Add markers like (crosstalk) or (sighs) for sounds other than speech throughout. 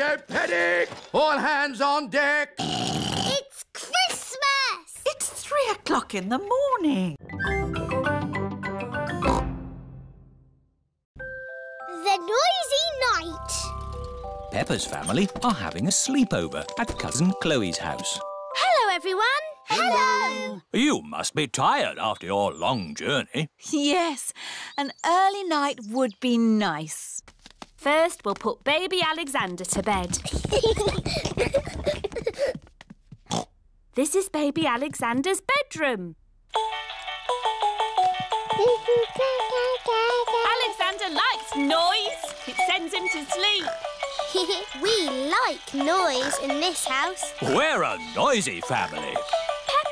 Orthopedic! All hands on deck! It's Christmas! It's three o'clock in the morning. The Noisy Night. Peppa's family are having a sleepover at Cousin Chloe's house. Hello, everyone. Hello. You must be tired after your long journey. Yes, an early night would be nice. First, we'll put baby Alexander to bed. (laughs) this is baby Alexander's bedroom. Alexander likes noise. It sends him to sleep. (laughs) we like noise in this house. We're a noisy family.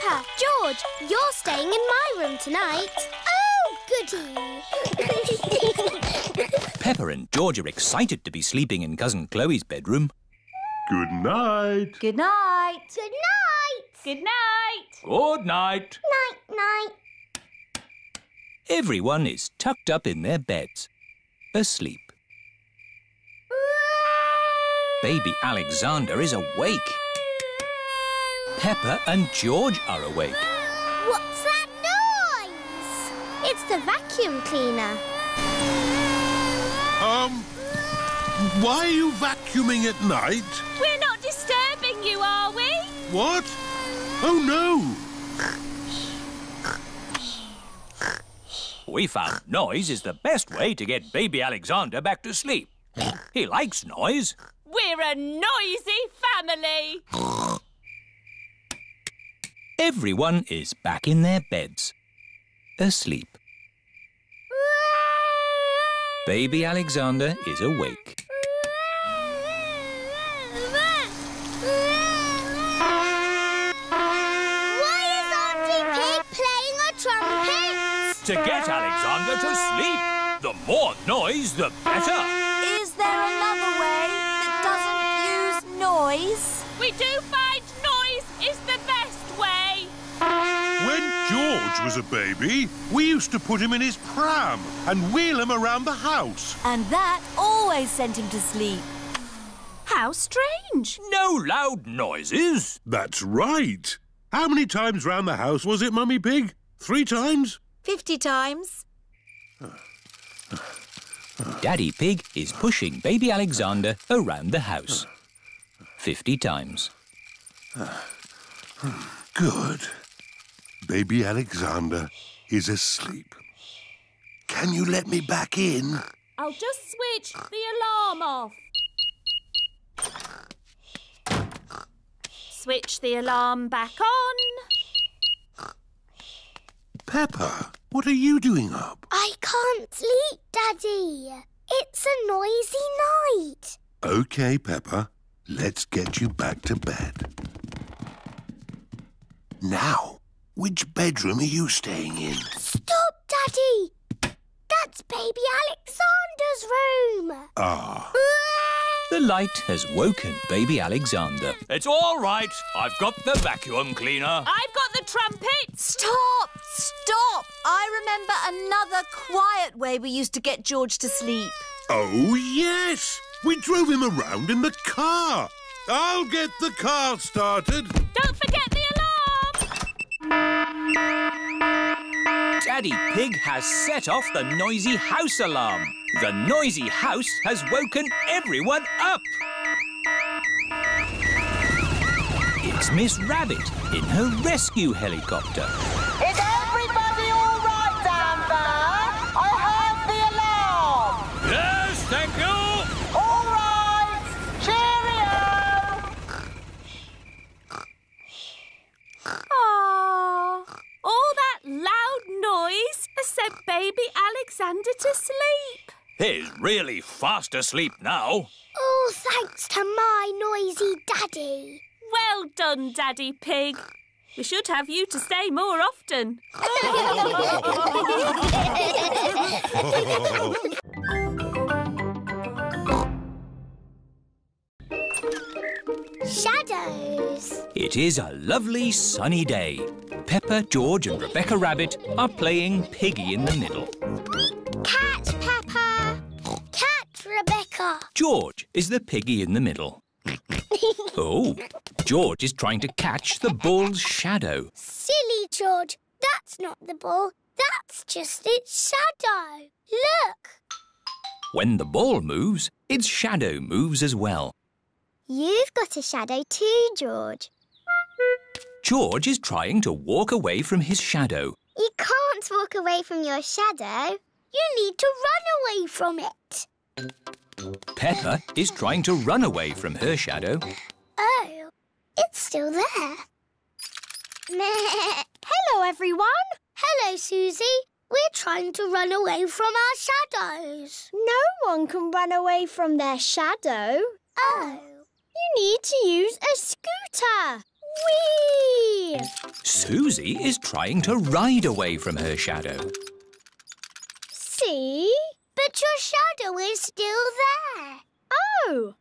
Peppa, George, you're staying in my room tonight. Oh, goody. (laughs) Peppa and George are excited to be sleeping in Cousin Chloe's bedroom. Good night. Good night. Good night. Good night. Good night. Night, night. Everyone is tucked up in their beds, asleep. Baby Alexander is awake. Peppa and George are awake. What's that noise? It's the vacuum cleaner. Um, why are you vacuuming at night? We're not disturbing you, are we? What? Oh, no. We found noise is the best way to get baby Alexander back to sleep. He likes noise. We're a noisy family. Everyone is back in their beds, asleep. Baby Alexander is awake. Why is Auntie Pig playing a trumpet? To get Alexander to sleep. The more noise, the better. Is there another way that doesn't use noise? We do find George was a baby, we used to put him in his pram and wheel him around the house. And that always sent him to sleep. How strange. No loud noises. That's right. How many times round the house was it, Mummy Pig? Three times? Fifty times. Daddy Pig is pushing baby Alexander around the house. Fifty times. Good. Baby Alexander is asleep. Can you let me back in? I'll just switch the alarm off. Switch the alarm back on. Peppa, what are you doing up? I can't sleep, Daddy. It's a noisy night. OK, Peppa. Let's get you back to bed. Now, which bedroom are you staying in? Stop, Daddy. That's baby Alexander's room. Ah, The light has woken baby Alexander. It's all right. I've got the vacuum cleaner. I've got the trumpet. Stop! Stop! I remember another quiet way we used to get George to sleep. oh yes! We drove him around in the car. I'll get the car started. Don't forget the alarm. Daddy Pig has set off the noisy house alarm. The noisy house has woken everyone up. It's Miss Rabbit in her rescue helicopter. He's really fast asleep now. Oh, thanks to my noisy daddy. Well done, Daddy Pig. We should have you to stay more often. Shadows. It is a lovely sunny day. Peppa, George and Rebecca Rabbit are playing Piggy in the Middle. George is the piggy in the middle. (laughs) oh, George is trying to catch the ball's shadow. Silly George. That's not the ball. That's just its shadow. Look. When the ball moves, its shadow moves as well. You've got a shadow too, George. George is trying to walk away from his shadow. You can't walk away from your shadow. You need to run away from it. Peppa is trying to run away from her shadow. Oh, it's still there. (laughs) Hello, everyone. Hello, Susie. We're trying to run away from our shadows. No one can run away from their shadow. Oh. You need to use a scooter. Whee! Susie is trying to ride away from her shadow. See? But your shadow is still there. Oh!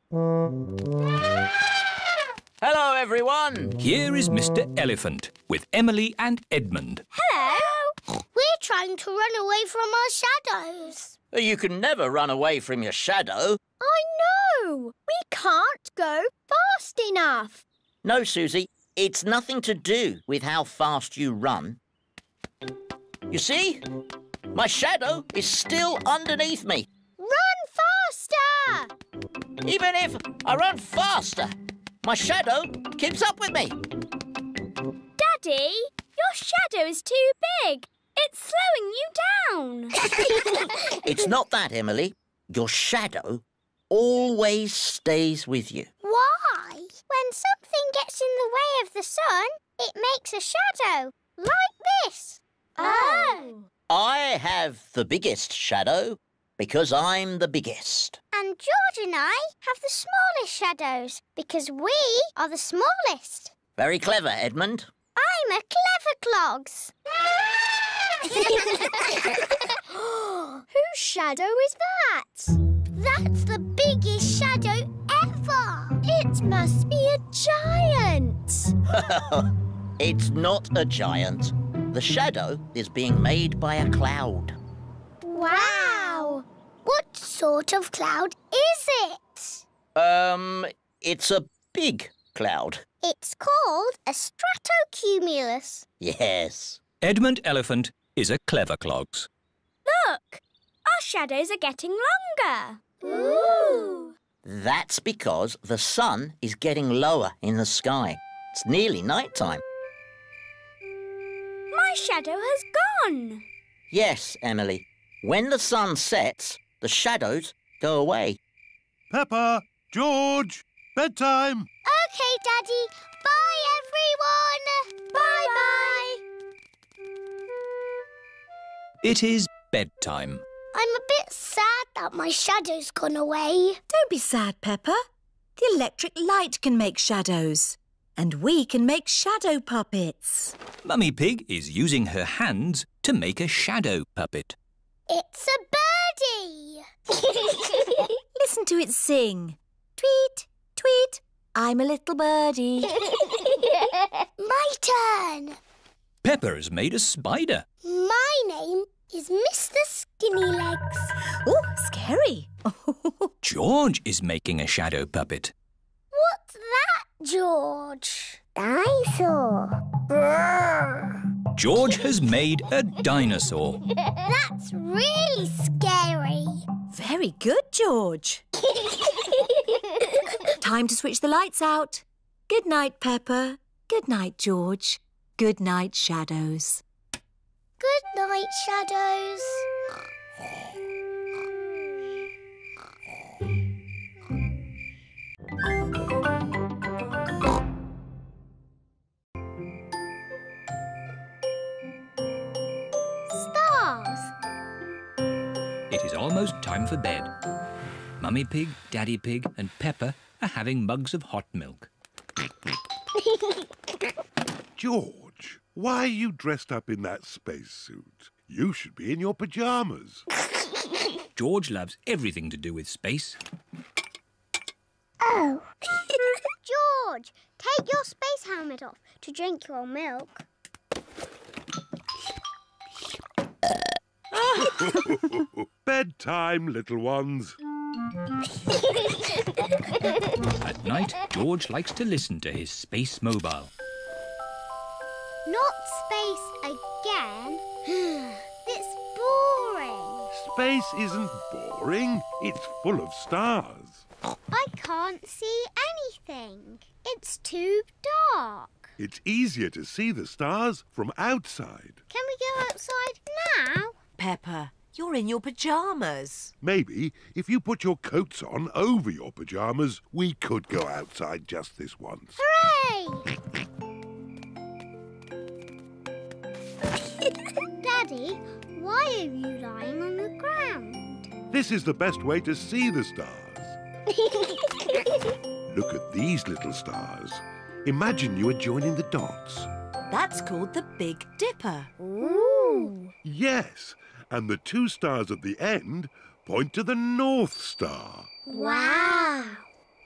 Hello, everyone. Here is Mr. Elephant with Emily and Edmund. Hello. We're trying to run away from our shadows. You can never run away from your shadow. I know. We can't go fast enough. No, Susie, it's nothing to do with how fast you run. You see? My shadow is still underneath me. Run faster! Even if I run faster, my shadow keeps up with me. Daddy, your shadow is too big. It's slowing you down. (laughs) It's not that, Emily. Your shadow always stays with you. Why? When something gets in the way of the sun, it makes a shadow, like this. Oh. oh. I have the biggest shadow because I'm the biggest. And George and I have the smallest shadows because we are the smallest. Very clever, Edmund. I'm a clever clogs. (laughs) Whose shadow is that? That's the biggest shadow ever. It must be a giant. (laughs) it's not a giant. The shadow is being made by a cloud. Wow. What sort of cloud is it? Um, it's a big cloud. It's called a stratocumulus. Yes. Edmund Elephant is a clever clogs. Look, our shadows are getting longer. Ooh. That's because the sun is getting lower in the sky. It's nearly night time. My shadow has gone. Yes, Emily. When the sun sets, the shadows go away. Peppa, George, bedtime. Okay, Daddy. Bye, everyone. Bye bye. It is bedtime. I'm a bit sad that my shadow's gone away. Don't be sad, Peppa. The electric light can make shadows. And we can make shadow puppets. Mummy Pig is using her hands to make a shadow puppet. It's a birdie. (laughs) Listen to it sing. Tweet, tweet, I'm a little birdie. (laughs) my turn. Peppa has made a spider. My name is Mr. Skinny Legs. Oh, scary. (laughs) George is making a shadow puppet. What's that, George? Dinosaur. Brrr. George has made a dinosaur. (laughs) That's really scary. Very good, George. (laughs) Time to switch the lights out. Good night, Peppa. Good night, George. Good night, Shadows. Good night, Shadows. Almost time for bed. Mummy Pig, Daddy Pig, and Peppa are having mugs of hot milk. (laughs) George, why are you dressed up in that spacesuit? You should be in your pyjamas. George loves everything to do with space. Oh. (laughs) George, take your space helmet off to drink your milk. Bedtime, little ones. At night, George likes to listen to his space mobile. Not space again. (sighs) it's boring. Space isn't boring. It's full of stars. I can't see anything. It's too dark. It's easier to see the stars from outside. Can we go outside now? Peppa, you're in your pyjamas. Maybe if you put your coats on over your pyjamas, we could go outside just this once. Hooray! (laughs) Daddy, why are you lying on the ground? This is the best way to see the stars. (laughs) Look at these little stars. Imagine you are joining the dots. That's called the Big Dipper. Ooh! Yes, and the two stars at the end point to the North Star. Wow!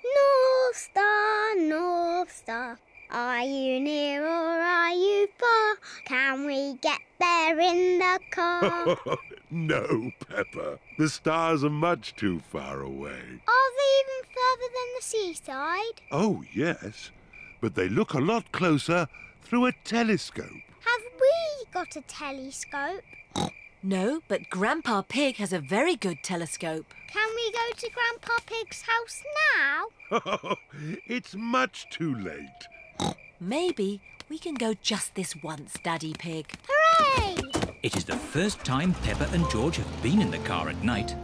North Star, North Star, are you near or are you far? Can we get there in the car? (laughs) no, Peppa. The stars are much too far away. Are they even further than the seaside? Oh, yes, but they look a lot closer through a telescope. Have we got a telescope? (laughs) No, but Grandpa Pig has a very good telescope. Can we go to Grandpa Pig's house now? (laughs) it's much too late. Maybe we can go just this once, Daddy Pig. Hooray! It is the first time Peppa and George have been in the car at night.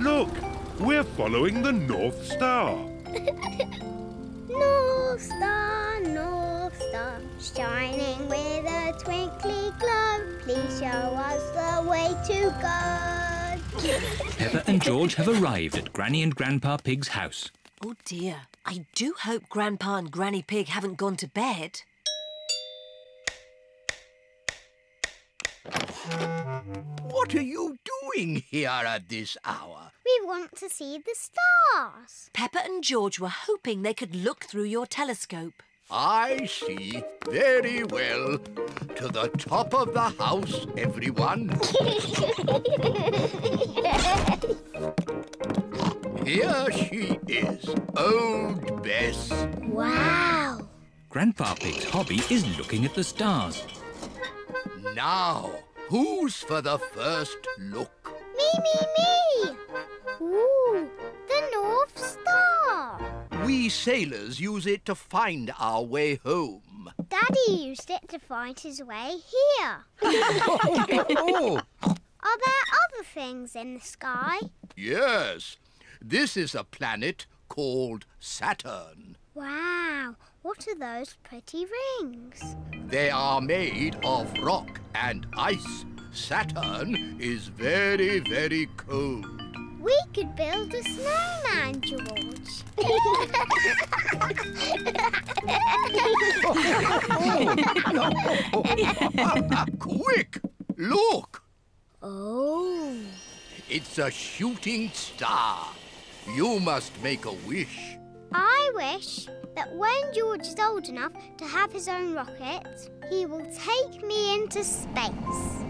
Look, we're following the North Star. (laughs) North Star, North Star, shining with a twinkly glow. Please show us the way to go. Peppa and George have arrived at Granny and Grandpa Pig's house. Oh dear, I do hope Grandpa and Granny Pig haven't gone to bed. What are you doing here at this hour? We want to see the stars. Peppa and George were hoping they could look through your telescope. I see very well. To the top of the house, everyone. Here she is, old Bess. wow! Grandpa Pig's hobby is looking at the stars. Now, who's for the first look? Me, me, me! Ooh, the North Star. We sailors use it to find our way home. Daddy used it to find his way here. oh, (laughs) (laughs) Are there other things in the sky? yes. This is a planet called Saturn. Wow, what are those pretty rings? They are made of rock and ice. Saturn is very, very cold. We could build a snowman, George. Quick! Look! oh. It's a shooting star. You must make a wish. I wish that when George is old enough to have his own rocket, he will take me into space.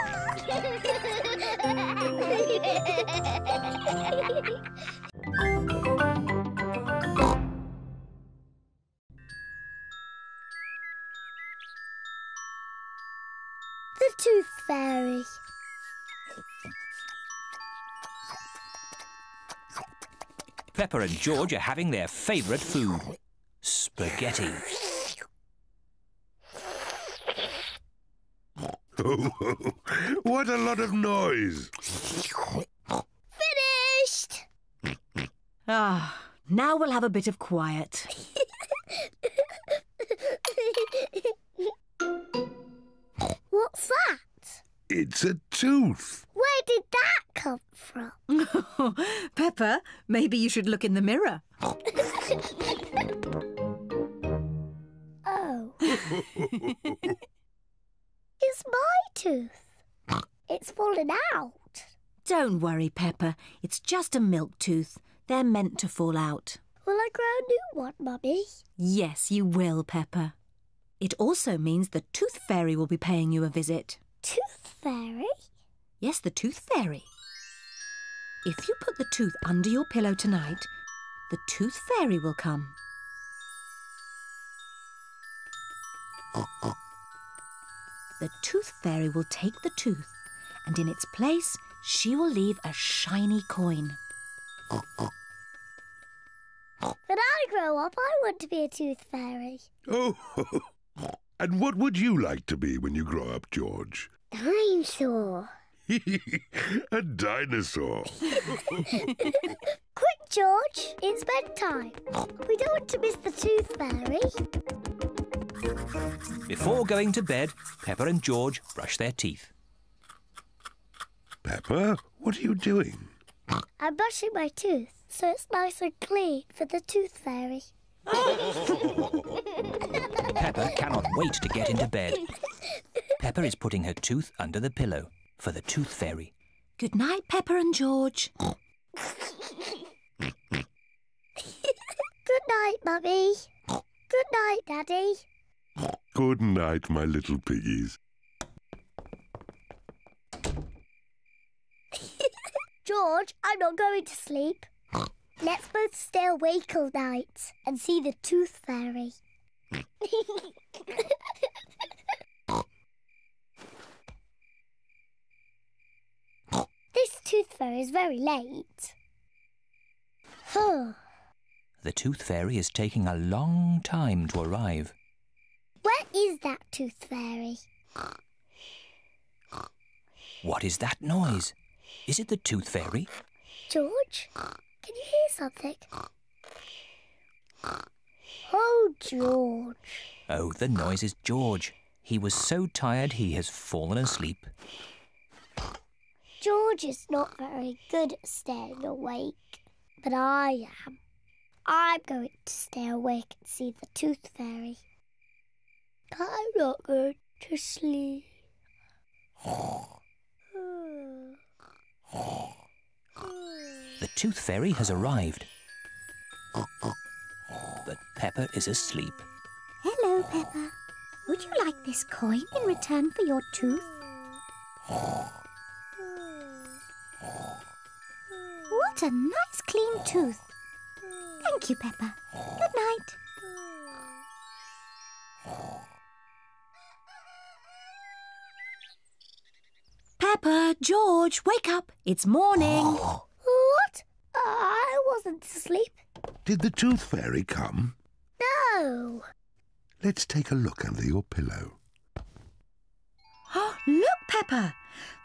(laughs) the Tooth Fairy. Peppa and George are having their favourite food spaghetti. (laughs) what a lot of noise. Finished! Ah, now we'll have a bit of quiet. What's that? It's a tooth. Where did that come from? (laughs) Peppa, maybe you should look in the mirror. (laughs) Oh. it's my tooth. It's fallen out. Don't worry, Peppa. It's just a milk tooth. They're meant to fall out. Will I grow a new one, Mummy? Yes, you will, Peppa. It also means the Tooth Fairy will be paying you a visit. tooth fairy? Yes, the tooth fairy. If you put the tooth under your pillow tonight, the tooth fairy will come. The tooth fairy will take the tooth, and in its place, she will leave a shiny coin. When I grow up, I want to be a tooth fairy. Oh, (laughs) and what would you like to be when you grow up, George? Dinosaur. (laughs) a dinosaur. (laughs) Quick, George, it's bedtime. We don't want to miss the tooth fairy. Before going to bed, Peppa and George brush their teeth. Peppa, what are you doing? I'm brushing my tooth so it's nice and clean for the tooth fairy. (laughs) Peppa cannot wait to get into bed. Peppa is putting her tooth under the pillow for the tooth fairy. Good night, Peppa and George. Good night, Mummy. Good night, Daddy. Good night, my little piggies. George, I'm not going to sleep. (laughs) Let's both stay awake all night and see the tooth fairy. (laughs) this tooth fairy is very late. (sighs) The tooth fairy is taking a long time to arrive. Where is that tooth fairy? What is that noise? Is it the tooth fairy? George, can you hear something? Oh, George. Oh, the noise is George. He was so tired he has fallen asleep. George is not very good at staying awake, but I am. I'm going to stay awake and see the tooth fairy. I'm not going to sleep. The tooth fairy has arrived. But Peppa is asleep. Hello, Peppa. Would you like this coin in return for your tooth? What a nice clean tooth. Thank you, Peppa. Good night. Peppa, George, wake up. It's morning. (gasps) What? I wasn't asleep. Did the tooth fairy come? No. Let's take a look under your pillow. Oh, (gasps) look, Peppa.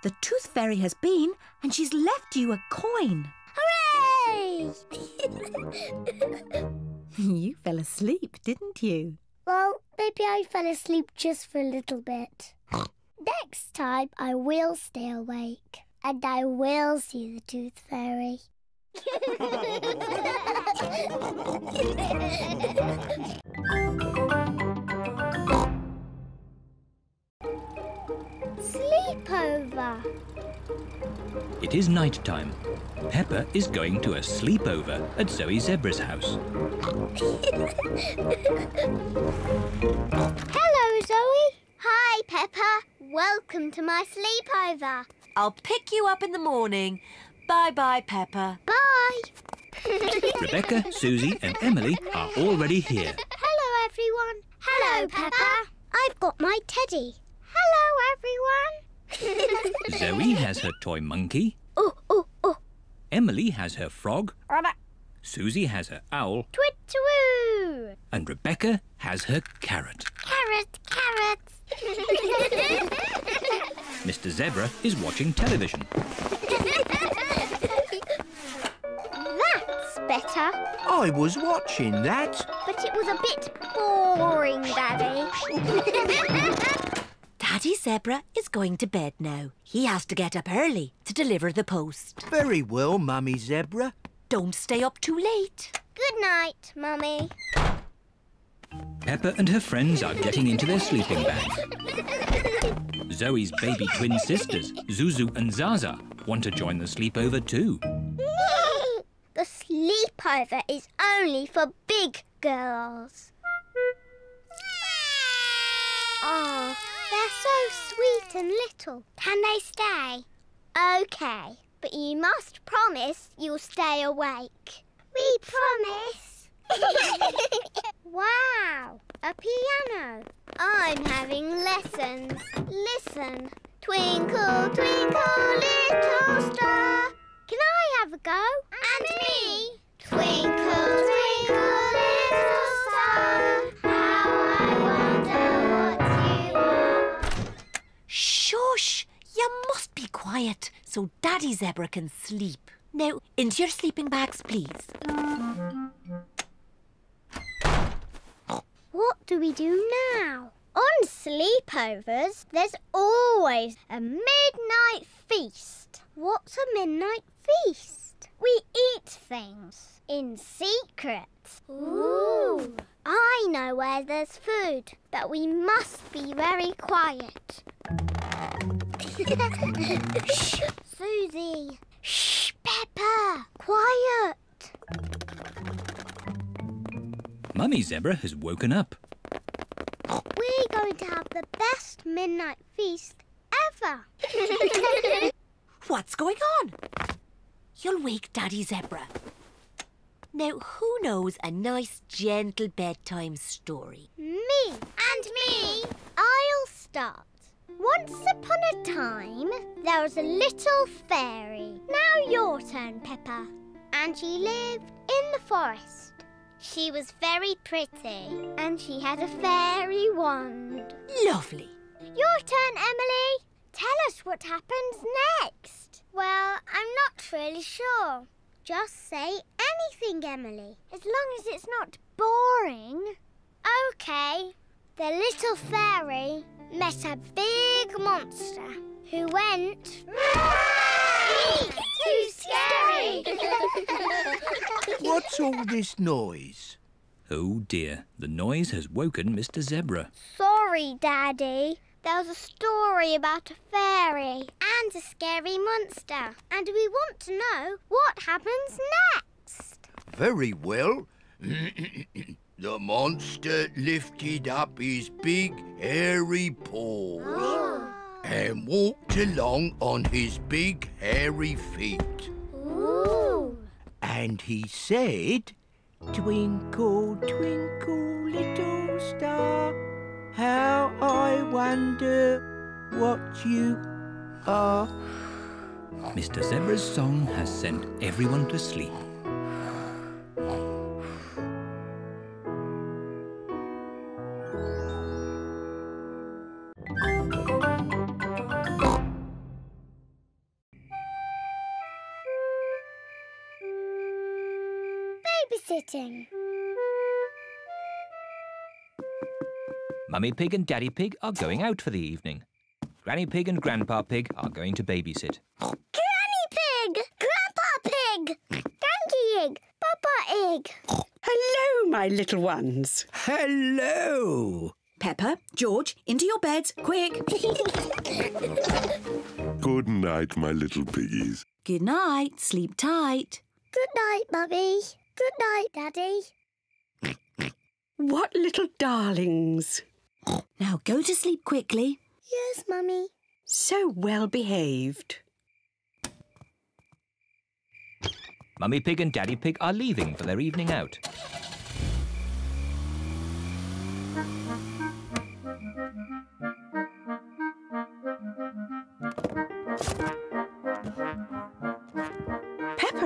The tooth fairy has been and she's left you a coin. Hooray! (laughs) you fell asleep, didn't you? well, maybe I fell asleep just for a little bit. Next time I will stay awake and I will see the tooth fairy. Sleepover. It is night time. Peppa is going to a sleepover at Zoe Zebra's house. (laughs) Hello, Zoe. Hi, Peppa. Welcome to my sleepover. I'll pick you up in the morning. Bye bye, Peppa. Bye. (laughs) Rebecca, Susie, and Emily are already here. Hello, everyone. Hello, Peppa. I've got my teddy. Hello, everyone. (laughs) Zoe has her toy monkey. oh, oh, oh. Emily has her frog. Susie has her owl. Twit-twoo. And Rebecca has her carrot. Carrot, carrot. Mr. Zebra is watching television. That's better. I was watching that. But it was a bit boring, Daddy. (laughs) Daddy Zebra is going to bed now. He has to get up early to deliver the post. Very well, Mummy Zebra. Don't stay up too late. Good night, Mummy. Peppa and her friends are getting into their sleeping bag. Zoe's baby twin sisters, Zuzu and Zaza, want to join the sleepover too. the sleepover is only for big girls. Oh, They're so sweet and little. Can they stay? OK, but you must promise you'll stay awake. We promise. (laughs) wow, a piano. I'm having lessons. Listen. Twinkle, twinkle, little star. Can I have a go? And, me. Twinkle, twinkle, little star. How I wonder what you are. Shush! You must be quiet so Daddy Zebra can sleep. Now, into your sleeping bags, please. What do we do now? On sleepovers, there's always a midnight feast. What's a midnight feast? We eat things in secret. Ooh. I know where there's food, but we must be very quiet. (laughs) Shh, Susie. Shh, Peppa. Quiet. Mummy Zebra has woken up. We're going to have the best midnight feast ever. (laughs) What's going on? You'll wake Daddy Zebra. Now, who knows a nice, gentle bedtime story? me. And me. I'll start. Once upon a time, there was a little fairy. Now your turn, Peppa. And she lived in the forest. She was very pretty, and she had a fairy wand. Lovely. Your turn, Emily. Tell us what happens next. Well, I'm not really sure. Just say anything, Emily, as long as it's not boring. Okay. The little fairy met a big monster who went. (laughs) Too scary! (laughs) What's all this noise? Oh dear, the noise has woken Mr. Zebra. Sorry, Daddy. There was a story about a fairy and a scary monster, and we want to know what happens next. Very well. (coughs) the monster lifted up his big hairy paws oh. and walked along on his big hairy feet. And he said, Twinkle, twinkle, little star, how I wonder what you are. Mr. Zebra's song has sent everyone to sleep. Babysitting. Mummy Pig and Daddy Pig are going out for the evening. Granny Pig and Grandpa Pig are going to babysit. Granny Pig! Grandpa Pig! Donkey Egg! Papa Egg! Hello, my little ones. Hello. Peppa, George, into your beds, quick. (laughs) Good night, my little piggies. Good night, sleep tight. Good night, Mummy. Good night, Daddy. What little darlings. Now go to sleep quickly. Yes, Mummy. So well behaved. Mummy Pig and Daddy Pig are leaving for their evening out.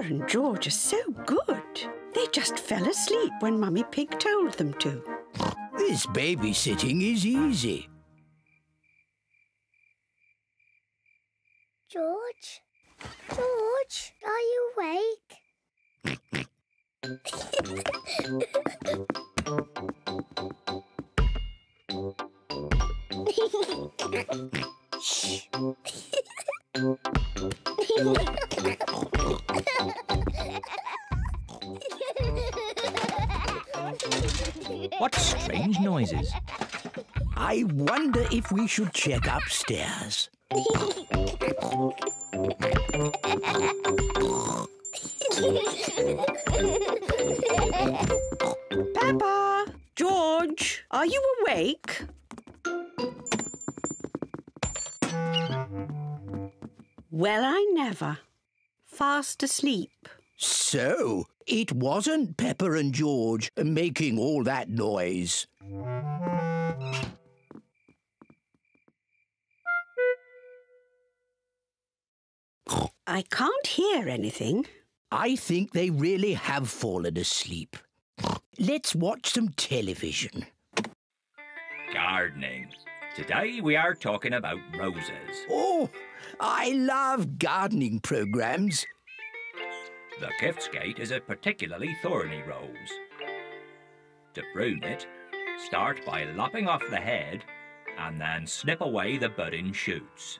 And George are so good. They just fell asleep when Mummy Pig told them to. This babysitting is easy. George? George, are you awake? Shh. (laughs) (laughs) (laughs) What strange noises. I wonder if we should check upstairs. Peppa! George, are you awake? Well, I never. Fast asleep. So, it wasn't Peppa and George making all that noise. I can't hear anything. I think they really have fallen asleep. Let's watch some television. Gardening. Today we are talking about roses. Oh, I love gardening programs. The Kiftsgate is a particularly thorny rose. To prune it, start by lopping off the head and then snip away the budding shoots.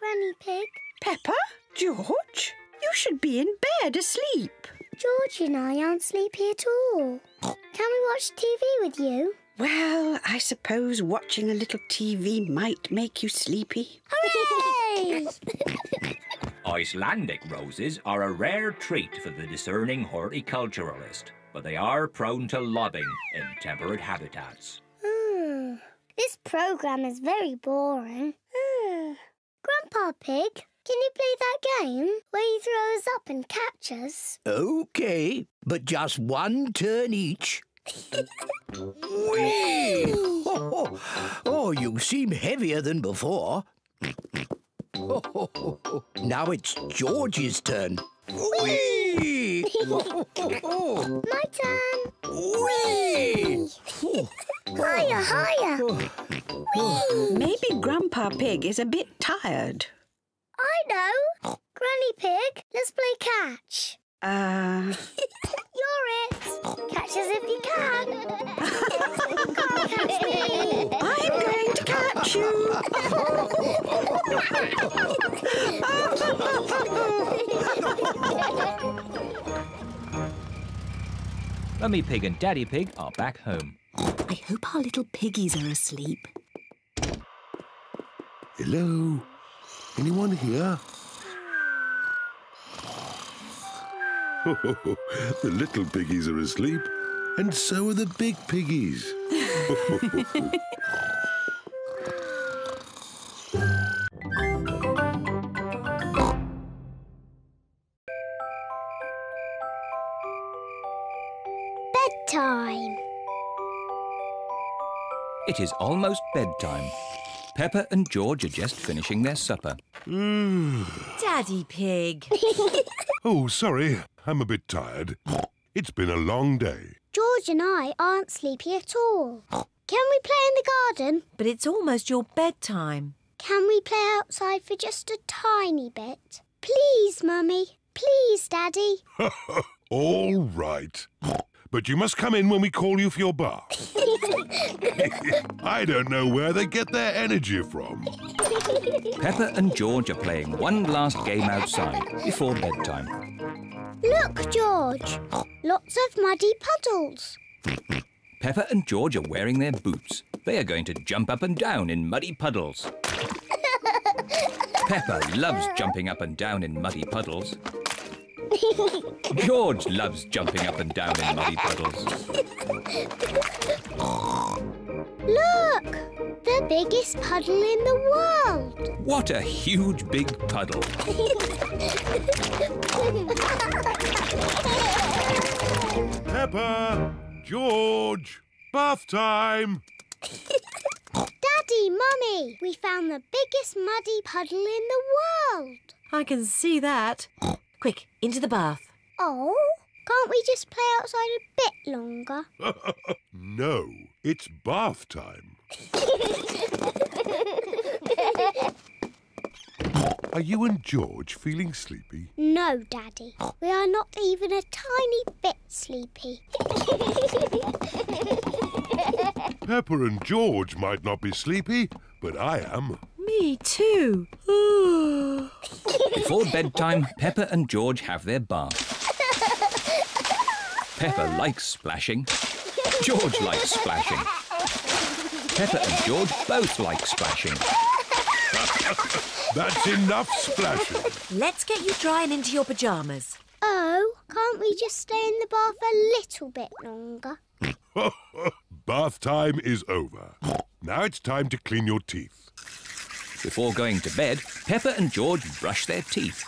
Granny Pig, Peppa? George? You should be in bed asleep. George and I aren't sleepy at all. Can we watch TV with you? Well, I suppose watching a little TV might make you sleepy. Hooray! (laughs) Icelandic roses are a rare treat for the discerning horticulturalist, but they are prone to lobbing in temperate habitats. Hmm. This program is very boring. Hmm. Grandpa Pig, can you play that game where you throw us up and catch us? Okay, but just one turn each. Whee! Oh, (laughs) oh, oh, you seem heavier than before. (laughs) now it's George's turn. Whee! (laughs) My turn. Whee! Higher, higher. Whee! Maybe Grandpa Pig is a bit tired. I know. Granny Pig, let's play catch. Uh, (laughs) You're it. Catch us if you can. Can't catch me. I'm going to catch you. (laughs) Mummy Pig and Daddy Pig are back home. I hope our little piggies are asleep. Hello? Anyone here? The little piggies are asleep, and so are the big piggies. Bedtime. It is almost bedtime. Peppa and George are just finishing their supper. Mmm. Daddy Pig. (laughs) oh, sorry, I'm a bit tired. It's been a long day. George and I aren't sleepy at all. Can we play in the garden? But it's almost your bedtime. Can we play outside for just a tiny bit? Please, Mummy. Please, Daddy. (laughs) All right. But you must come in when we call you for your bath. (laughs) (laughs) I don't know where they get their energy from. (laughs) Peppa and George are playing one last game outside before bedtime. Look, George. Lots of muddy puddles. Peppa and George are wearing their boots. They are going to jump up and down in muddy puddles. (laughs) Peppa loves jumping up and down in muddy puddles. George loves jumping up and down in muddy puddles. (laughs) Look! The biggest puddle in the world. What a huge big puddle. Peppa! George! Bath time! Daddy, Mummy, we found the biggest muddy puddle in the world. I can see that. Quick, into the bath. Oh, can't we just play outside a bit longer? (laughs) no, it's bath time. Are you and George feeling sleepy? no, Daddy. We are not even a tiny bit sleepy. Peppa and George might not be sleepy, but I am. Me too. (sighs) Before bedtime, Peppa and George have their bath. Peppa likes splashing. George likes splashing. Peppa and George both like splashing. That's enough splashing. Let's get you dry and into your pyjamas. Oh, can't we just stay in the bath a little bit longer? (laughs) Bath time is over. Now it's time to clean your teeth. Before going to bed, Peppa and George brush their teeth.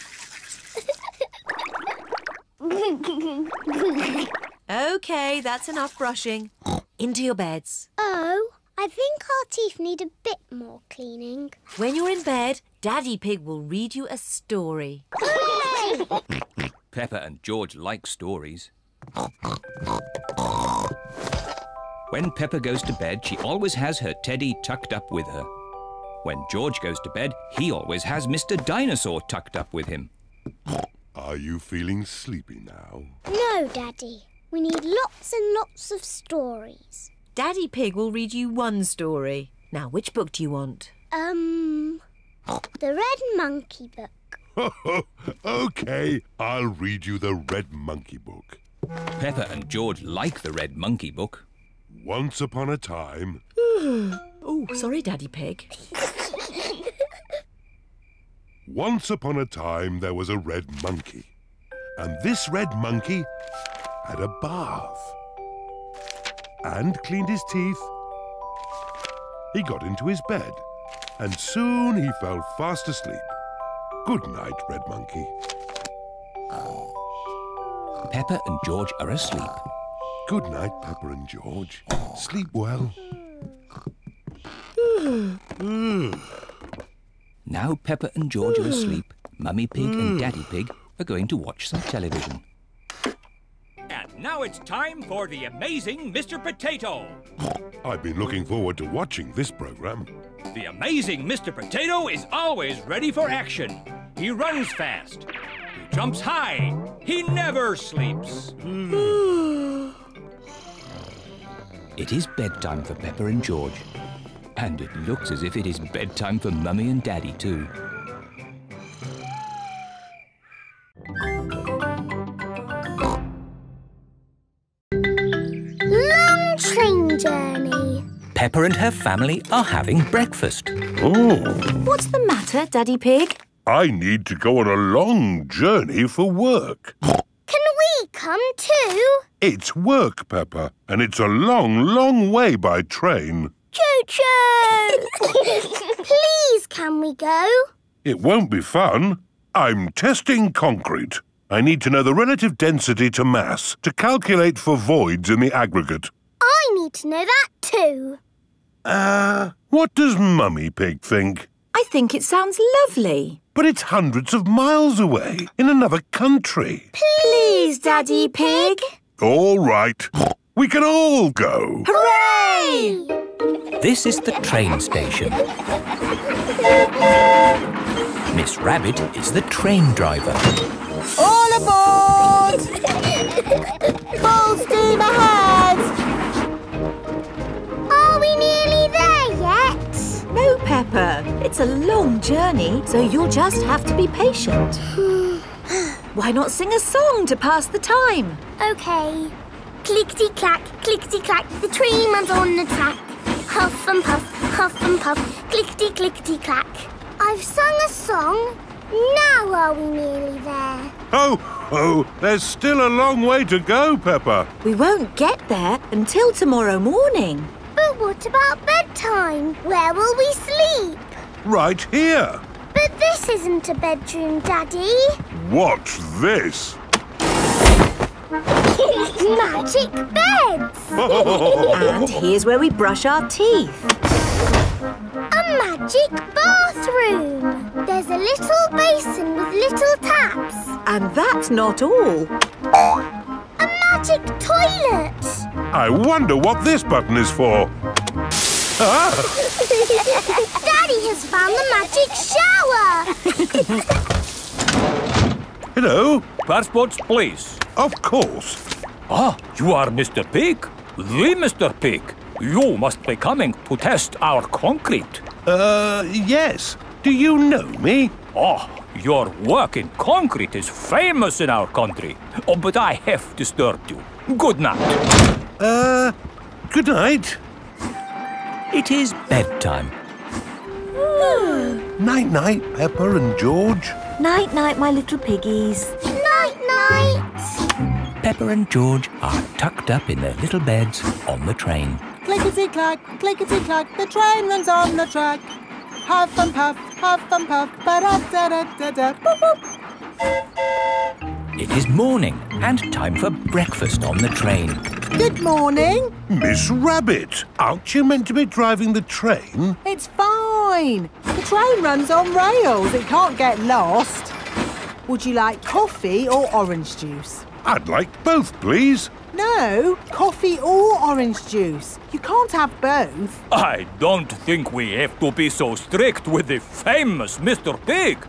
(laughs) OK, that's enough brushing. Into your beds. Oh, I think our teeth need a bit more cleaning. When you're in bed, Daddy Pig will read you a story. Hooray! Peppa and George like stories. When Peppa goes to bed, she always has her teddy tucked up with her. When George goes to bed, he always has Mr. Dinosaur tucked up with him. Are you feeling sleepy now? no, Daddy. We need lots and lots of stories. Daddy Pig will read you one story. Now, which book do you want? Um, the Red Monkey Book. (laughs) okay, I'll read you the Red Monkey Book. Peppa and George like the Red Monkey book. Once upon a time, (gasps) oh, sorry, Daddy Pig. (laughs) once upon a time, there was a red monkey. And this red monkey had a bath and cleaned his teeth. He got into his bed and soon he fell fast asleep. Good night, Red Monkey. Peppa and George are asleep. Good night, Peppa and George. Sleep well. Now Peppa and George are asleep, Mummy Pig and Daddy Pig are going to watch some television. And now it's time for the amazing Mr. Potato. (laughs) I've been looking forward to watching this program. The amazing Mr. Potato is always ready for action. He runs fast. He jumps high. He never sleeps. it is bedtime for Peppa and George. And it looks as if it is bedtime for Mummy and Daddy too. Peppa and her family are having breakfast. Oh, What's the matter, Daddy Pig? I need to go on a long journey for work. Can we come too? It's work, Peppa, and it's a long, long way by train. Choo-choo! (laughs) Please, can we go? It won't be fun. I'm testing concrete. I need to know the relative density to mass to calculate for voids in the aggregate. I need to know that too. Uh, what does Mummy Pig think? I think it sounds lovely. But it's hundreds of miles away, in another country. Please, Daddy Pig. All right. We can all go. Hooray! This is the train station. Miss Rabbit is the train driver. All aboard! Full steam ahead! Peppa. It's a long journey, so you'll just have to be patient. (sighs) Why not sing a song to pass the time? Okay. Clickety clack, clickety clack, the train runs on the track. Huff and puff, huff and puff, clickety clickety clack. I've sung a song. Now are we nearly there? Oh, oh, there's still a long way to go, Peppa. We won't get there until tomorrow morning. But what about bedtime? Where will we sleep? Right here. But this isn't a bedroom, Daddy. Watch this. Magic beds! (laughs) And here's where we brush our teeth. A magic bathroom! There's a little basin with little taps. And that's not all. A magic toilet! I wonder what this button is for. Ah, (laughs) Daddy has found the magic shower! (laughs) hello. Passports, please. Of course. Ah, you are Mr. Pig? The Mr. Pig. You must be coming to test our concrete. Uh, yes. Do you know me? Oh, your work in concrete is famous in our country. Oh, but I have disturbed you. Good night. Uh, good night. It is bedtime. Night, night, Peppa and George. Night, night, my little piggies. Night, night! Peppa and George are tucked up in their little beds on the train. Clickety clack, clickety clack, the train runs on the track. Huff and puff, huff and puff, ba-da-da-da-da-da, boop, boop. It is morning and time for breakfast on the train. Good morning. Miss Rabbit, aren't you meant to be driving the train? It's fine. The train runs on rails. It can't get lost. Would you like coffee or orange juice? I'd like both, please. No, coffee or orange juice. You can't have both. I don't think we have to be so strict with the famous Mr. Pig.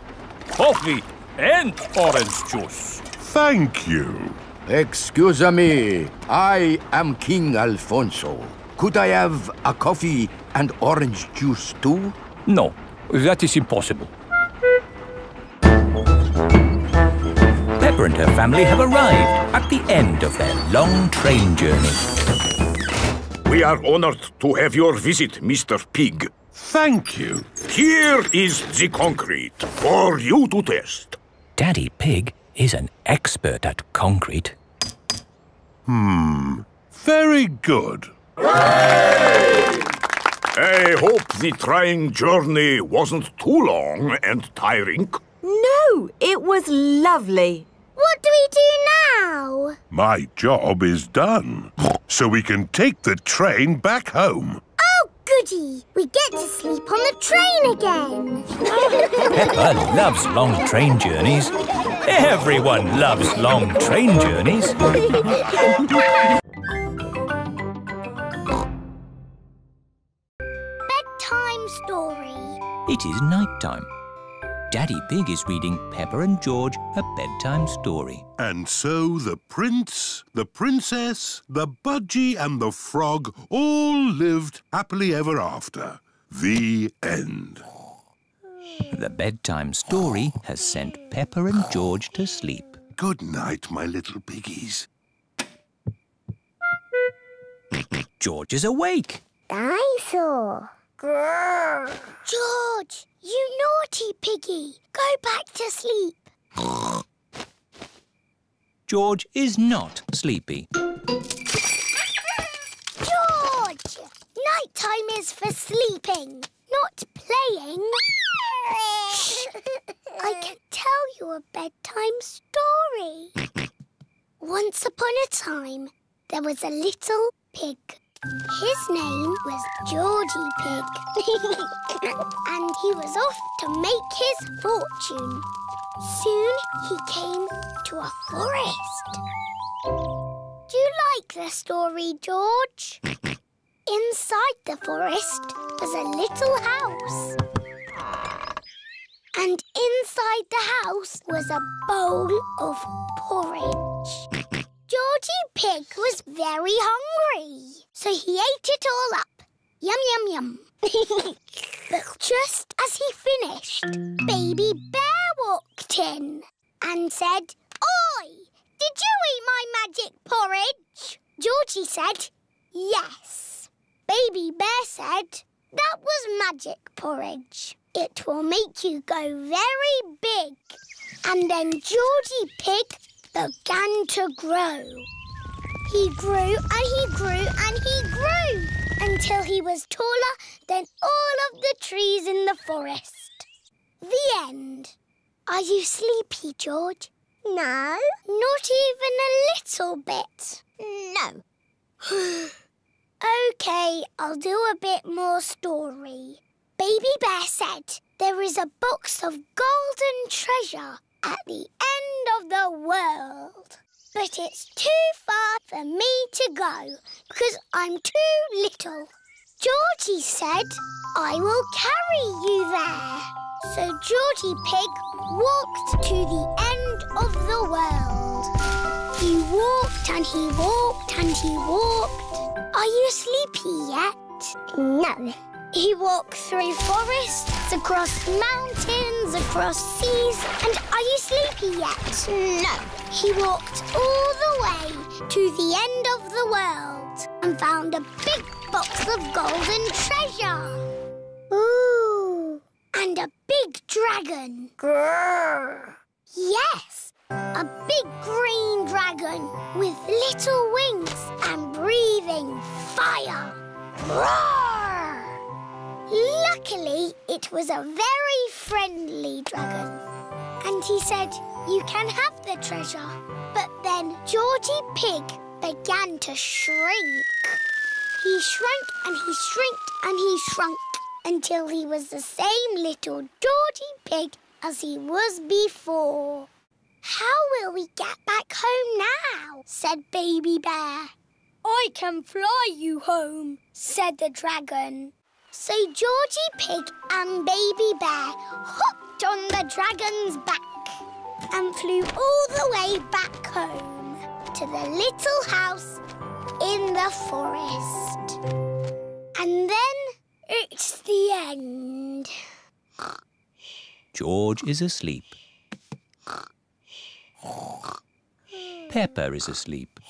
Coffee and orange juice. Thank you. Excuse me, I am King Alfonso. Could I have a coffee and orange juice too? No, that is impossible. Peppa and her family have arrived at the end of their long train journey. We are honored to have your visit, Mr. Pig. Thank you. Here is the concrete for you to test. Daddy Pig is an expert at concrete. Hmm. Very good. I hope the trying journey wasn't too long and tiring. No, it was lovely. What do we do now? My job is done. So we can take the train back home. Goody! We get to sleep on the train again. (laughs) Peppa loves long train journeys. Everyone loves long train journeys. Bedtime story. It is night time. Daddy Pig is reading Peppa and George a bedtime story. And so the prince, the princess, the budgie, and the frog all lived happily ever after. The end. The bedtime story has sent Peppa and George to sleep. Good night, my little piggies. George is awake. Dinosaur. George, you naughty piggy. Go back to sleep. George is not sleepy. George! Nighttime is for sleeping, not playing. Shh. I can tell you a bedtime story. Once upon a time, there was a little pig. His name was Georgie Pig. (laughs) and he was off to make his fortune. Soon he came to a forest. Do you like the story, George? (laughs) Inside the forest was a little house. And inside the house was a bowl of porridge. (laughs) Georgie Pig was very hungry, so he ate it all up. Yum, yum, yum. but (laughs) just as he finished, Baby Bear walked in and said, Oi! Did you eat my magic porridge? Georgie said, Yes. Baby Bear said, That was magic porridge. It will make you go very big. And then Georgie Pig began to grow. He grew and he grew and he grew until he was taller than all of the trees in the forest. The end. Are you sleepy, George? No. Not even a little bit? No. (sighs) OK, I'll do a bit more story. Baby Bear said there is a box of golden treasure at the end of the world. But it's too far for me to go because I'm too little. Georgie said I will carry you there. So Georgie Pig walked to the end of the world. He walked and he walked and he walked. Are you sleepy yet? No. He walked through forests, across mountains, across seas, and are you sleepy yet? No. He walked all the way to the end of the world and found a big box of golden treasure. Ooh. And a big dragon. Grrr. Yes, a big green dragon with little wings and breathing fire. Roar! Luckily, it was a very friendly dragon. And he said, You can have the treasure. But then Georgie Pig began to shrink. He shrank and he shrinked and he shrunk until he was the same little Georgie Pig as he was before. How will we get back home now? said Baby Bear. I can fly you home, said the dragon. So Georgie Pig and Baby Bear hopped on the dragon's back and flew all the way back home to the little house in the forest. And then it's the end. George is asleep. Peppa is asleep.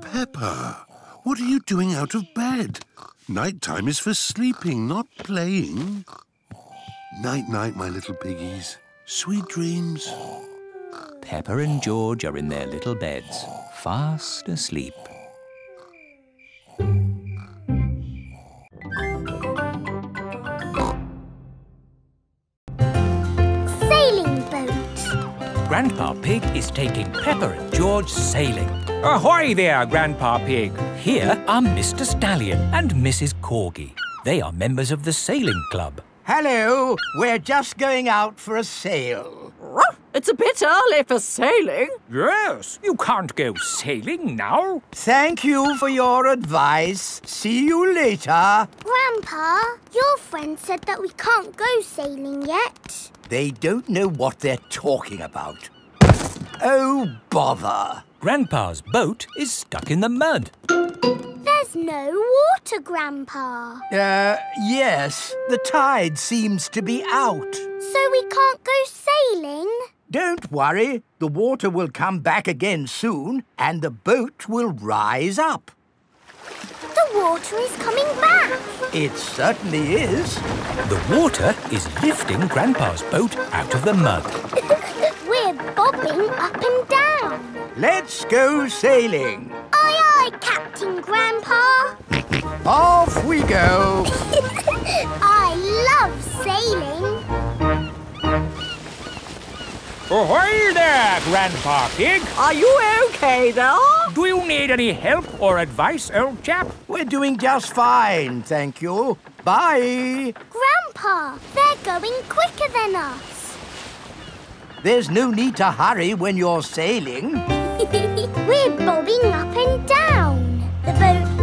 Peppa, what are you doing out of bed? Night time is for sleeping, not playing. Night, night, my little piggies. Sweet dreams. Peppa and George are in their little beds, fast asleep. Grandpa Pig is taking Peppa and George sailing. Ahoy there, Grandpa Pig. Here are Mr. Stallion and Mrs. Corgi. They are members of the sailing club. Hello, we're just going out for a sail. It's a bit early for sailing. Yes, you can't go sailing now. Thank you for your advice. See you later. Grandpa, your friend said that we can't go sailing yet. They don't know what they're talking about. Oh, bother. Grandpa's boat is stuck in the mud. There's no water, Grandpa. Uh, yes, the tide seems to be out. So we can't go sailing? Don't worry, the water will come back again soon and the boat will rise up. The water is coming back. It certainly is. The water is lifting Grandpa's boat out of the mud. (laughs) We're bobbing up and down. Let's go sailing. Aye, aye, Captain Grandpa. (laughs) Off we go. (laughs) I love sailing. Ahoy there, Grandpa Pig. Are you okay there? Do you need any help or advice, old chap? We're doing just fine, thank you. Bye. Grandpa, they're going quicker than us. There's no need to hurry when you're sailing. (laughs) We're bobbing up and down. The boat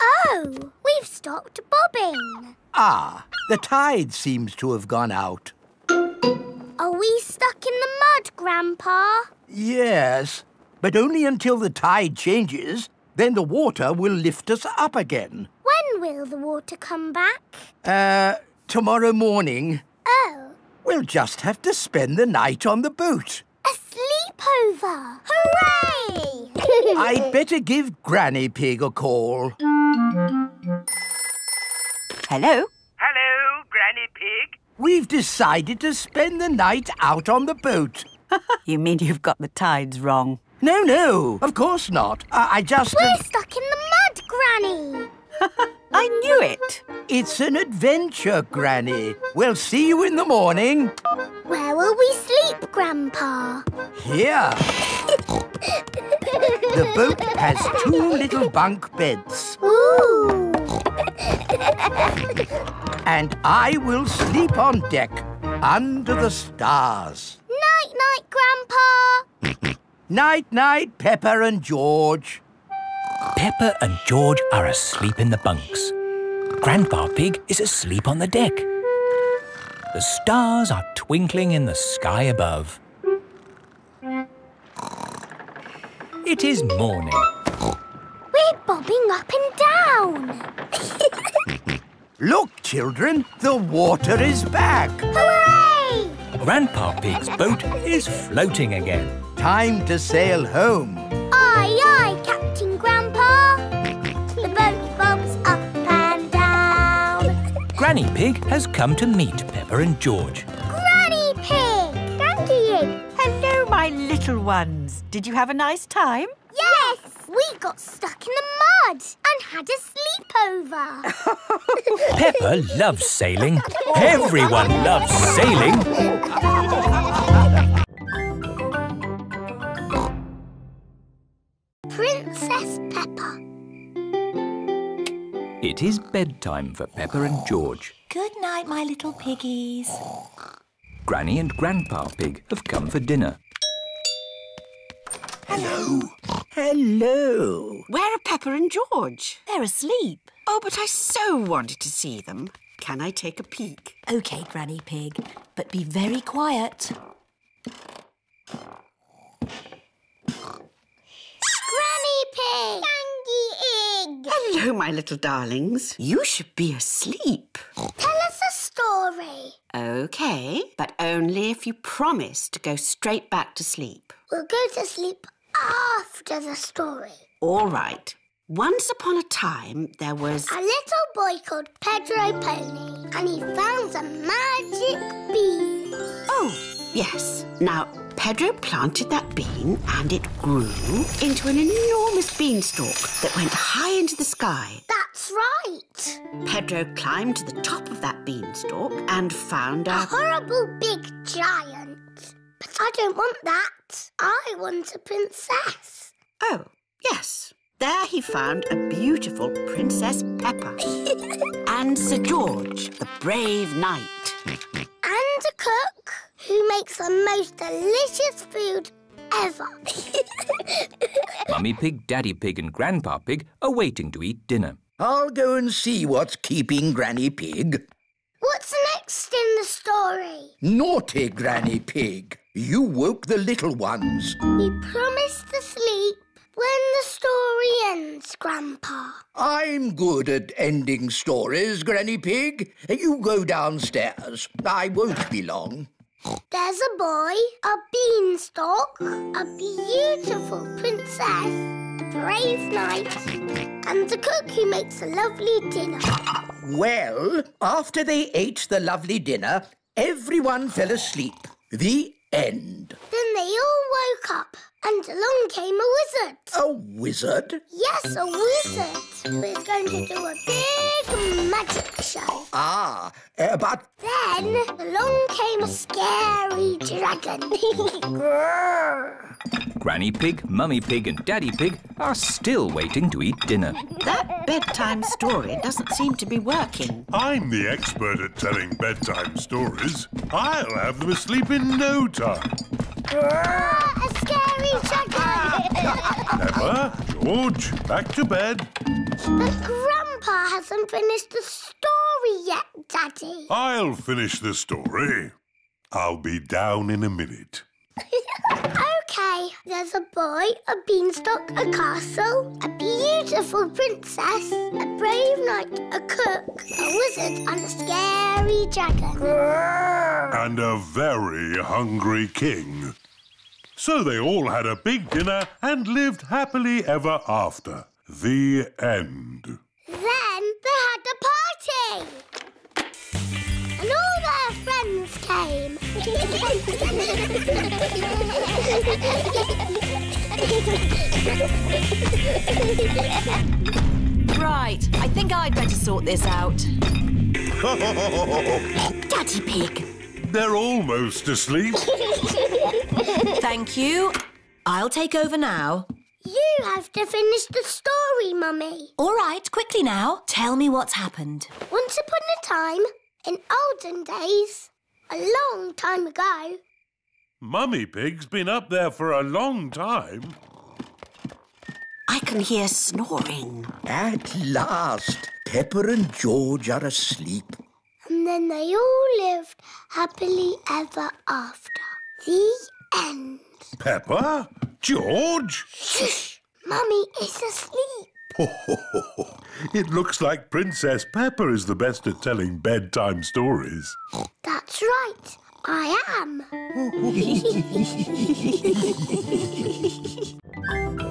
Oh, we've stopped bobbing. ah, the tide seems to have gone out. Are we stuck in the mud, Grandpa? Yes, but only until the tide changes. Then the water will lift us up again. When will the water come back? Uh, tomorrow morning. Oh, We'll just have to spend the night on the boat. A sleepover! Hooray! (laughs) I'd better give Granny Pig a call. Hello? Hello, Granny Pig. We've decided to spend the night out on the boat. (laughs) You mean you've got the tides wrong? No, no, of course not. I, I just. We're um, stuck in the mud, Granny. (laughs) I knew it. It's an adventure, Granny. We'll see you in the morning. Where will we sleep, Grandpa? Here. The boat has two little bunk beds, Ooh. and I will sleep on deck under the stars. night, night, Grandpa. Night, night, Peppa and George. Peppa and George are asleep in the bunks. Grandpa Pig is asleep on the deck. The stars are twinkling in the sky above. It is morning. We're bobbing up and down. (laughs) Look, children, the water is back. Hooray! Grandpa Pig's boat is floating again. Time to sail home. Aye, aye, Granny Pig has come to meet Peppa and George. Granny Pig! Dandy Hello, my little ones. Did you have a nice time? Yes! We got stuck in the mud and had a sleepover. (laughs) Peppa loves sailing. Everyone loves sailing. Princess Peppa. It is bedtime for Peppa and George. Good night, my little piggies. Granny and Grandpa Pig have come for dinner. Hello. Hello. Where are Peppa and George? They're asleep. Oh, but I so wanted to see them. Can I take a peek? OK, Granny Pig, but be very quiet. Granny Pig! Hello, my little darlings. You should be asleep. Tell us a story. OK, but only if you promise to go straight back to sleep. We'll go to sleep after the story. All right. Once upon a time, there was. A little boy called Pedro Pony, and he found a magic bean. Oh, yes. Now, Pedro planted that bean and it grew into an enormous beanstalk that went high into the sky. That's right. Pedro climbed to the top of that beanstalk and found A a. horrible big giant. But I don't want that. I want a princess. Oh, yes. There he found a beautiful Princess Peppa (laughs) and Sir George, the brave knight. And a cook who makes the most delicious food ever. (laughs) Mummy Pig, Daddy Pig and Grandpa Pig are waiting to eat dinner. I'll go and see what's keeping Granny Pig. What's next in the story? Naughty Granny Pig. You woke the little ones. We promised to sleep when the story ends, Grandpa. I'm good at ending stories, Granny Pig. You go downstairs. I won't be long. There's a boy, a beanstalk, a beautiful princess, a brave knight, and a cook who makes a lovely dinner. Well, after they ate the lovely dinner, everyone fell asleep. The end. Then they all woke up, and along came a wizard. A wizard? Yes, a wizard who is going to do a big magic show. Ah, uh, but Then along came a scary dragon. (laughs) Granny Pig, Mummy Pig and Daddy Pig are still waiting to eat dinner. That bedtime story doesn't seem to be working. I'm the expert at telling bedtime stories. I'll have them asleep in no time. Grrr, a scary dragon. Peppa, George, back to bed. but Grandpa hasn't finished the story yet, Daddy. I'll finish the story. I'll be down in a minute. (laughs) Okay, there's a boy, a beanstalk, a castle, a beautiful princess, a brave knight, a cook, a wizard, and a scary dragon. And a very hungry king. So they all had a big dinner and lived happily ever after. The end. Then they had a party. And all their friends came. Right, I think I'd better sort this out. (laughs) Daddy Pig. They're almost asleep. (laughs) Thank you. I'll take over now. you have to finish the story, Mummy. All right, quickly now. Tell me what's happened. Once upon a time, in olden days, a long time ago, Mummy Pig's been up there for a long time. I can hear snoring. At last, Peppa and George are asleep. And then they all lived happily ever after. The end. Peppa? George? Shush! Mummy is asleep. it looks like Princess Peppa is the best at telling bedtime stories. That's right. I am.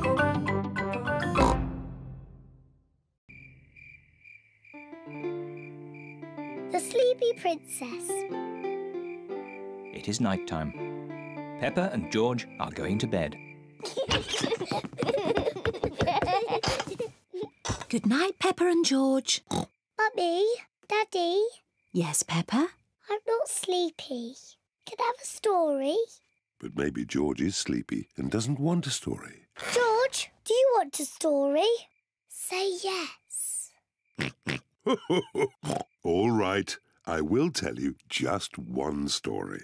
(laughs) Sleepy Princess. It is night time. Peppa and George are going to bed. (laughs) Good night, Peppa and George. Mummy, Daddy, Yes, Peppa? I'm not sleepy. Can I have a story? But maybe George is sleepy and doesn't want a story. George, do you want a story? Say yes. (laughs) All right, I will tell you just one story.